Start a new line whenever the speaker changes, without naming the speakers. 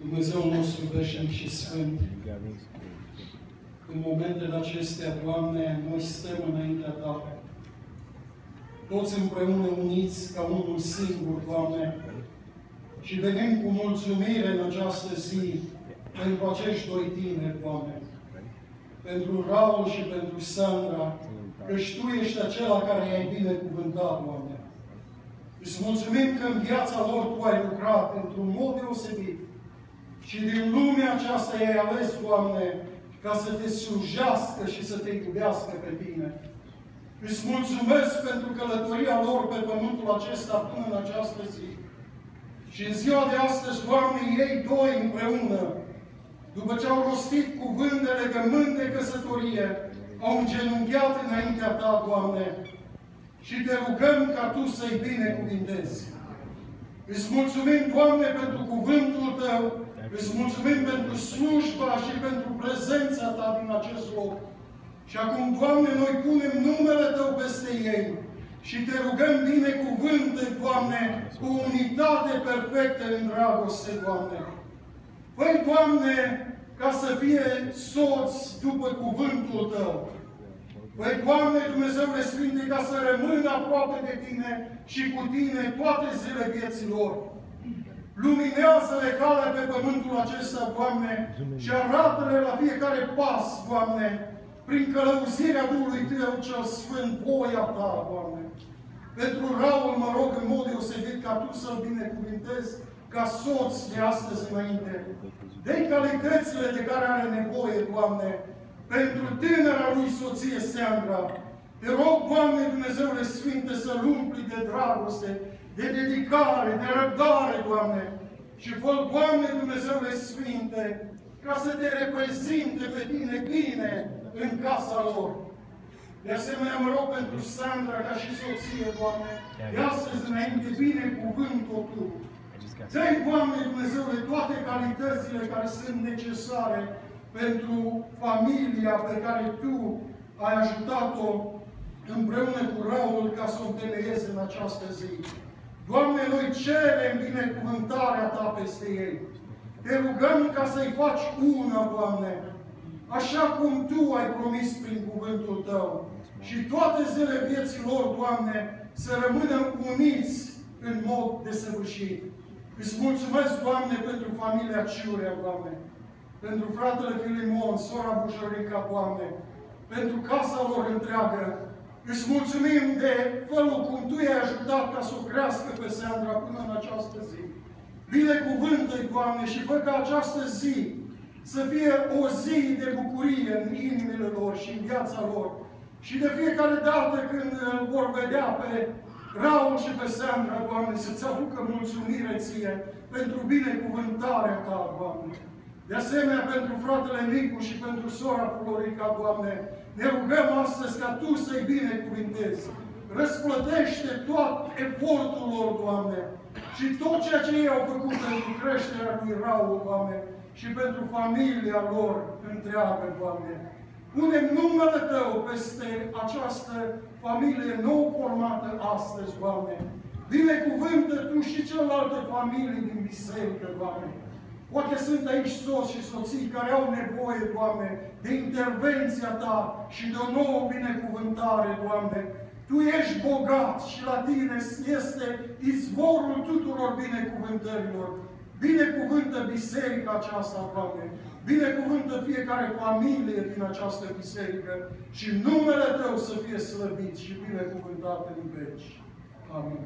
Dumnezeu nostru veșnic și sfânt, în momentele acestea, Doamne, noi stăm înaintea Ta, toți împreună uniți ca unul singur, Doamne, și venim cu mulțumire în această zi pentru acești doi tineri, Doamne, pentru Raul și pentru Sandra, căci Tu ești acela care i-ai binecuvântat, Doamne. Îți mulțumim că în viața lor Tu ai lucrat într-un mod deosebit și din lumea aceasta i-ai ales, Doamne, ca să te slujească și să te iubească pe Tine. Îți mulțumesc pentru călătoria lor pe pământul acesta până în această zi. Și în ziua de astăzi, Doamne, ei doi împreună, după ce au rostit cuvânt de legământ de căsătorie, au îngenunchiat înaintea Ta, Doamne, și te rugăm ca Tu să-i binecuvintezi. Îți mulțumim, Doamne, pentru cuvântul Tău, îți mulțumim pentru slujba și pentru prezența Ta din acest loc. Și acum, Doamne, noi punem numele Tău peste ei și Te rugăm binecuvânte, Doamne, cu unitate perfectă în dragoste, Doamne. Păi, Doamne, ca să fie soți după cuvântul Tău. Păi, Doamne, Dumnezeule Sfinte, ca să rămână aproape de Tine și cu Tine toate zile vieții lor. Luminează-le calea pe pământul acesta, Doamne, și arată-le la fiecare pas, Doamne, prin călăuzirea Duhului Tău cel Sfânt, voia Ta, Doamne. Pentru Raul mă rog în mod deosebit ca Tu să-l binecuvintezi ca soț de astăzi înainte. de calitățile de care are nevoie, Doamne, pentru tânăra lui soție Sandra. Te rog, Doamne Dumnezeule Sfinte, să-l umpli de dragoste, de dedicare, de răbdare, Doamne. Și fă Doamne Dumnezeule Sfinte, ca să te reprezinte pe tine bine în casa lor. De asemenea, mă rog pentru Sandra, ca și soție, Doamne, de astăzi înainte, bine cuvântul Tu. Dă-i, Doamne Dumnezeule, toate calitățile care sunt necesare pentru familia pe care Tu ai ajutat-o împreună cu Raul ca să o întemeiezi în această zi. Doamne, noi cerem binecuvântarea Ta peste ei. Te rugăm ca să-i faci una, Doamne, așa cum Tu ai promis prin cuvântul Tău. Și toate zile vieții lor, Doamne, să rămână uniți în mod desăvârșit. Îți mulțumesc, Doamne, pentru familia Ciurea, Doamne, pentru fratele Filimon, sora Bușorica, Doamne, pentru casa lor întreagă, Îți mulțumim de felul cum Tu i-ai ajutat ca să o crească pe Sandra până în această zi. binecuvântă Doamne, și fă ca această zi să fie o zi de bucurie în inimile lor și în viața lor. Și de fiecare dată când îl vor vedea pe Raul și pe Sandra, Doamne, să-ți aducă mulțumire Ție pentru binecuvântarea Ta, Doamne. De asemenea, pentru fratele Nicu și pentru sora Florica, Doamne, ne rugăm astăzi ca Tu să-i binecuvintezi. Răsplătește tot efortul lor, Doamne, și tot ceea ce ei au făcut pentru creșterea lui Raul, Doamne, și pentru familia lor întreagă, Doamne. Punem numele Tău peste această familie nou formată astăzi, Doamne. Binecuvântă Tu și celelalte familii din biserică, Doamne. Poate sunt aici soți și soții care au nevoie, Doamne, de intervenția Ta și de o nouă binecuvântare, Doamne. Tu ești bogat și la Tine este izvorul tuturor binecuvântărilor. Binecuvântă biserica aceasta, Doamne. Binecuvântă fiecare familie din această biserică și numele Tău să fie slăvit și binecuvântat în veci. Amin.